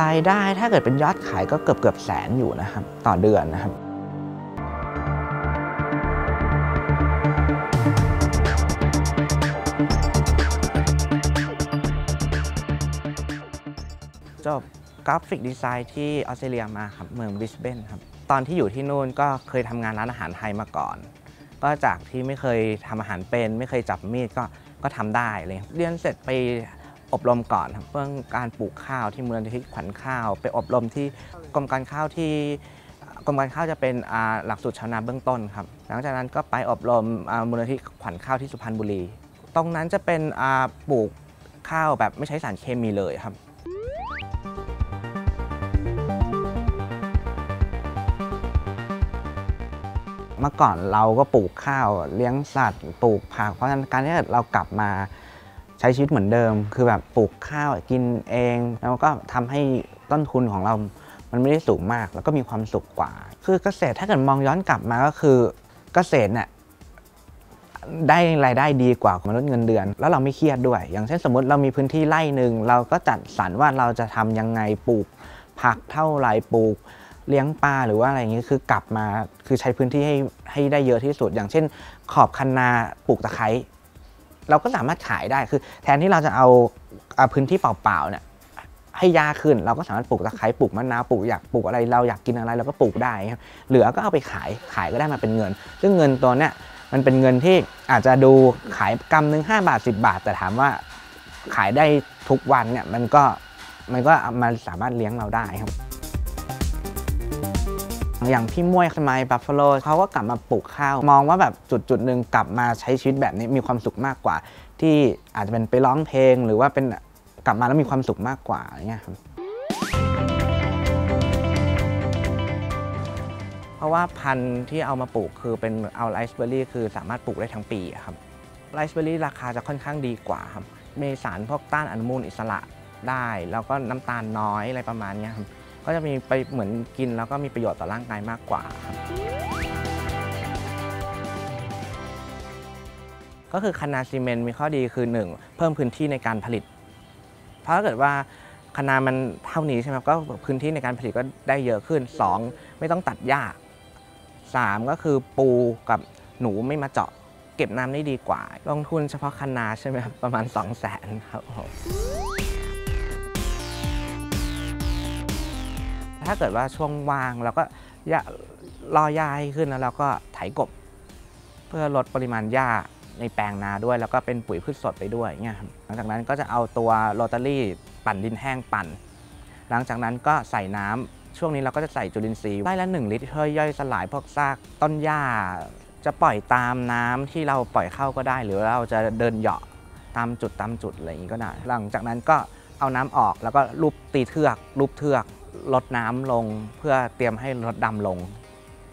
รายได้ถ้าเกิดเป็นยอดขายก็เกือบเกือบแสนอยู่นะครับต่อเดือนนะครับจบกราฟิกดีไซน์ที่ออสเตรเลียมาครับเมืองบริสเบนครับตอนที่อยู่ที่นู่นก็เคยทำงานร้านอาหารไทยมาก่อน ก็จากที่ไม่เคยทำอาหารเป็น ไม่เคยจับมีดก็ก็ทำได้เลยเรียนเสร็จไป อบรมก่อนครับเรื่องการปลูกข้าวที่มูลนิธิขวัญข้าว ไปอบรมที่กรมการข้าวที่กรมการข้าวจะเป็นหลักสูตรชาวนาเบื้องต้นครับ หลังจากนั้นก็ไปอบรมมูลนิธิขวัญข้าวที่สุพรรณบุรี ตรงนั้นจะเป็นปลูกข้าวแบบไม่ใช้สารเคมีเลยครับเมื่อก่อนเราก็ปลูกข้าวเลี้ยงสัตว์ปลูกผัก เพราะฉะนั้นการที่เรากลับมา ใช้ชีวิตเหมือนเดิม คือแบบปลูกข้าวกินเอง แล้วก็ทำให้ต้นทุนของเรา มันไม่ได้สูงมาก แล้วก็มีความสุขกว่า คือเกษตรถ้าเกิดมองย้อนกลับมาก็คือเกษตรเนี่ยได้รายได้ดีกว่ามนุษย์เงินเดือน แล้วเราไม่เครียดด้วย อย่างเช่นสมมติเรามีพื้นที่ไร่หนึ่งเราก็จัดสรรว่าเราจะทำยังไงปลูก ผักเท่าไรปลูกเลี้ยงปลาหรือว่าอะไรอย่างนี้คือกลับมาคือใช้พื้นที่ให้ให้ได้เยอะที่สุด อย่างเช่น ขอบคันนาปลูกตะไคร้ เราก็สามารถขายได้คือ แทนที่เราจะเอาเอาพื้นที่เปล่าๆเนี่ยให้ยาขึ้นเราก็สามารถปลูกตะไคร้ปลูกมะนาวปลูกอยากปลูกอะไรเราอยากกินอะไรเราก็ปลูกได้ครับเหลือก็เอาไปขายขายก็ได้มาเป็นเงิน ซึ่งเงินตัวเนี้ยมันเป็นเงินที่อาจจะดูขายกำหนึ่ง5บาท 10 บาท แต่ถามว่าขายได้ทุกวันเนี่ยมันก็มันก็มันสามารถเลี้ยงเราได้ครับ อย่างพี่มวยสมัยบัฟฟาโลเขาก็กลับมาปลูกข้าว มองว่าแบบจุดจุดหนึ่งกลับมาใช้ชีวิตแบบนี้มีความสุขมากกว่า ที่อาจจะเป็นไปร้องเพลง หรือว่าเป็นกลับมาแล้วมีความสุขมากกว่าอย่างเงี้ยครับเพราะว่าพันธุ์ที่เอามาปลูกคือเป็นเอาไรซ์เบอร์รี่คือสามารถปลูกได้ทั้งปีครับไรซ์เบอร์รี่ราคาจะค่อนข้างดีกว่าครับมีสารพวกต้านอนุมูลอิสระได้ แล้วก็น้ำตาลน้อยอะไรประมาณนี้ครับ ก็จะมีไปเหมือนกินแล้วก็มีประโยชน์ต่อร่างกายมากกว่าครับก็คือคณาซีเมนต์มีข้อดีคือ 1 เพิ่มพื้นที่ในการผลิต เพราะถ้าเกิดว่าคณามันเท่านี้ใช่ไหมก็พื้นที่ในการผลิตก็ได้เยอะขึ้น 2 ไม่ต้องตัดหญ้า 3 ก็คือปูกับหนูไม่มาเจาะ เก็บน้ำได้ดีกว่า ลงทุนเฉพาะคณาใช่ไหมครับประมาณ 2 0 0 0 0 0ครับผม ถ้าเกิดว่าช่วงว่างเราก็ยรอหญ้าให้ขึ้นแล้วเราก็ไถกบ เพื่อลดปริมาณหญ้าในแปลงนาด้วย แล้วก็เป็นปุ๋ยพืชสดไปด้วยเงี้ยครับหลังจากนั้นก็จะเอาตัวโรตารี่ปั่นดินแห้งปั่น หลังจากนั้นก็ใส่น้ำช่วงนี้เราก็จะใส่จุลินทรีย์ไร่ละ1ลิตรเพื่อย่อยสลายพวกซากต้นหญ้า จะปล่อยตามน้ำที่เราปล่อยเข้าก็ได้ หรือเราจะเดินเหาะตามจุดตามจุดอะไรอย่างนี้ก็ได้ หลังจากนั้นก็เอาน้ำออกแล้วก็รูปตีเทือกรูปเทือก ลดน้ำลงเพื่อเตรียมให้รถดำลง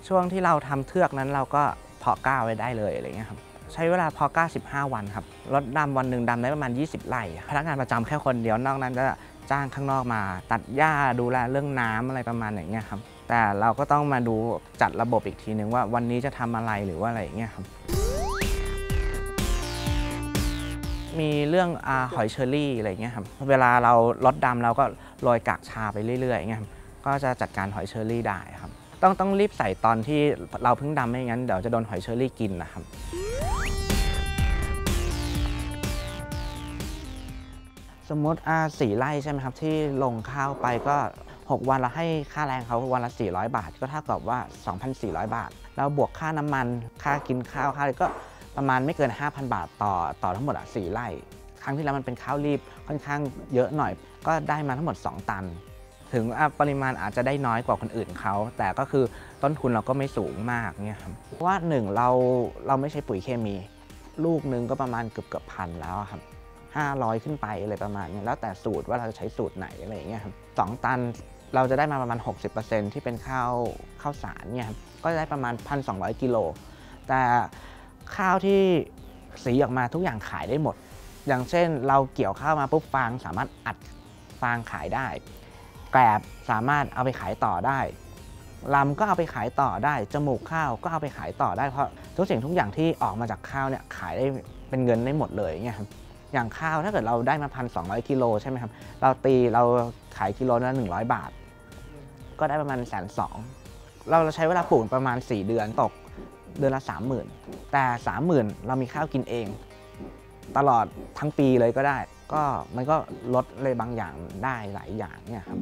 ช่วงที่เราทำเทือกนั้นเราก็เพาะก้าไว้ได้เลยอะไรเงี้ยครับใช้เวลาเพาะก้า15 วันครับรถดำวันหนึ่งดำได้ประมาณ 20 ไร่ พนักงานประจำแค่คนเดียวนอกนั้นจะจ้างข้างนอกมา ตัดหญ้าดูแลเรื่องน้ำอะไรประมาณอย่างเงี้ยครับแต่เราก็ต้องมาดูจัดระบบอีกทีนึงว่าวันนี้จะทำอะไรหรือว่าอะไรอย่างเงี้ยครับ มีเรื่องอหอยเชอรี่อะไรเงี้ยครับเวลาเราลดดำเราก็โรยกากชาไปเรื่อยๆเงี้ยครับก็จะจัดการหอยเชอรี่ได้ครับ ต้องต้องรีบใส่ตอนที่เราเพิ่งดำไม่งั้นเดี๋ยวจะโดนหอยเชอรี่กินนะครับสมมติอาสี่ไร่ใช่ไหมครับ ที่ลงข้าวไปก็ 6 วันเราให้ค่าแรงเขาวันละ 400 บาท ก็เท่ากับว่า 2,400 บาท แล้วบวกค่าน้ำมันค่ากินข้าวค่าอะไรก็ ประมาณไม่เกิน 5,000 บาทต่อต่อทั้งหมดอะสี่ไร่ ครั้งที่แล้วมันเป็นข้าวรีบค่อนข้างเยอะหน่อย ก็ได้มาทั้งหมด 2 ตัน ถึงปริมาณอาจจะได้น้อยกว่าคนอื่นเขา แต่ก็คือต้นทุนเราก็ไม่สูงมากเนี่ยครับเพราะว่าหนึ่งเราเราไม่ใช้ปุ๋ยเคมี ลูกหนึงก็ประมาณเกือบเกือบพันแล้วครับ500 ขึ้นไปอะไรประมาณนี้แล้วแต่สูตรว่าเราจะใช้สูตรไหนอะไรอย่างเงี้ยครับสองตันเราจะได้มาประมาณ 60%ที่เป็นข้าวข้าวสารเนี่ยครับก็จะได้ประมาณ 1,200 กิโล แต่ ข้าวที่สีออกมาทุกอย่างขายได้หมด อย่างเช่นเราเกี่ยวข้าวมาปุ๊บฟางสามารถอัดฟางขายได้ แกลบสามารถเอาไปขายต่อได้ลำก็เอาไปขายต่อได้ จมูกข้าวก็เอาไปขายต่อได้ เพราะทุกสิ่งทุกอย่างที่ออกมาจากข้าวเนี่ยขายได้เป็นเงินได้หมดเลยเงี้ยครับอย่างข้าวถ้าเกิดเราได้มาพันสองกิโลใช่ไหมครับ เราตีเราขายกิโลละหนึ่งร้อยบาท ก็ได้ประมาณแสนสองเราใช้เวลาปลูกประมาณ 4 เดือนตก เดือนละ 30,000 แต่ 30,000 เรามีข้าวกินเอง ตลอดทั้งปีเลยก็ได้ ก็มันก็ลดเลยบางอย่างได้หลายอย่างเนี่ยครับ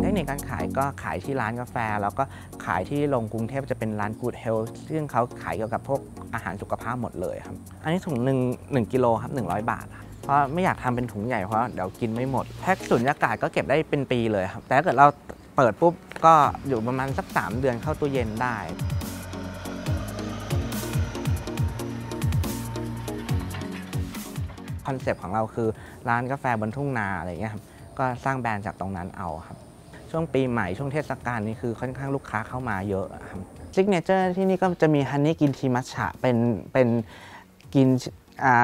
เทคนิคการขายก็ขายที่ร้านกาแฟ แล้วก็ขายที่ลงกรุงเทพจะเป็นร้าน Good Health ซึ่งเขาขายเกี่ยวกับพวกอาหารสุขภาพหมดเลยครับ อันนี้ถุงหนึ่งหนึ่งกิโลครับ 100 บาทครับเพราะไม่อยากทำเป็นถุงใหญ่เพราะเดี๋ยวกินไม่หมด แพ็คสุญญากาศก็เก็บได้เป็นปีเลยครับ แต่ถ้าเกิดเรา เปิดปุ๊บก็อยู่ประมาณสัก 3 เดือนเข้าตู้เย็นได้ คอนเซปต์ของเราคือร้านกาแฟบนทุ่งนาอะไรเงี้ยครับก็สร้างแบรนด์จากตรงนั้นเอาครับ ช่วงปีใหม่ช่วงเทศกาลนี่คือค่อนข้างลูกค้าเข้ามาเยอะครับsignature ที่นี่ก็จะมี honey green tea มัทฉะเป็นเป็น green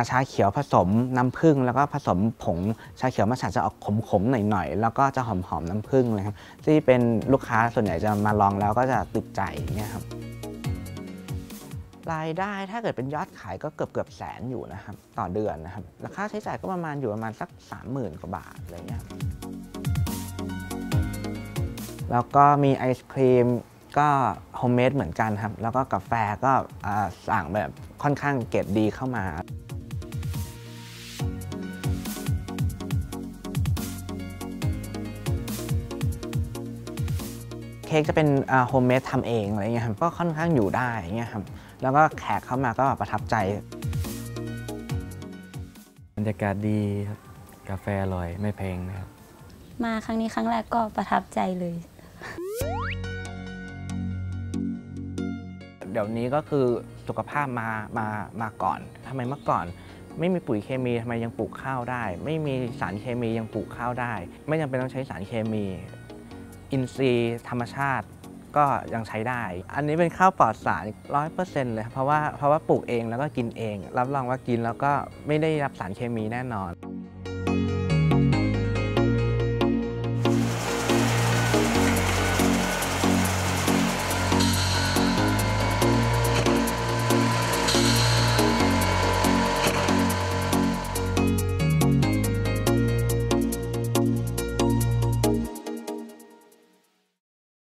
ชาเขียวผสมน้ำผึ้งแล้วก็ผสมผงชาเขียวมัทฉะจะออกขมๆหน่อยๆ แล้วก็จะหอมๆน้ำผึ้งเลยครับที่เป็นลูกค้าส่วนใหญ่จะมาลองแล้วก็จะติดใจเนี่ยครับรายได้ถ้าเกิดเป็นยอดขายก็เกือบเกือบแสนอยู่นะครับต่อเดือนนะครับแล้วค่าใช้จ่ายก็ประมาณอยู่ประมาณสัก 30,000กว่าบาทอะไรเงี้ยแล้วก็มีไอศครีมก็ homemade เหมือนกันครับ แล้วก็กาแฟก็สั่งแบบค่อนข้างเกรดดีเข้ามา เค้กจะเป็น homemade ทำเองอะไรเงี้ยครับก็ค่อนข้างอยู่ได้เงี้ยครับแล้วก็แขกเข้ามาก็ประทับใจ บรรยากาศดีครับ กาแฟอร่อยไม่แพงนะครับ มาครั้งนี้ครั้งแรกก็ประทับใจเลย เดี๋ยวนี้ก็คือสุขภาพมามามาก่อนทำไมเมื่อก่อนไม่มีปุ๋ยเคมีทำไมยังปลูกข้าวได้ ไม่มีสารเคมียังปลูกข้าวได้ ไม่จำเป็นต้องใช้สารเคมี อินทรีย์ธรรมชาติก็ยังใช้ได้ อันนี้เป็นข้าวปลอดสารร้อยเปอร์เซ็นต์เลยเพราะว่าเพราะว่าปลูกเองแล้วก็กินเอง รับรองว่ากินแล้วก็ไม่ได้รับสารเคมีแน่นอน